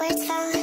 words fall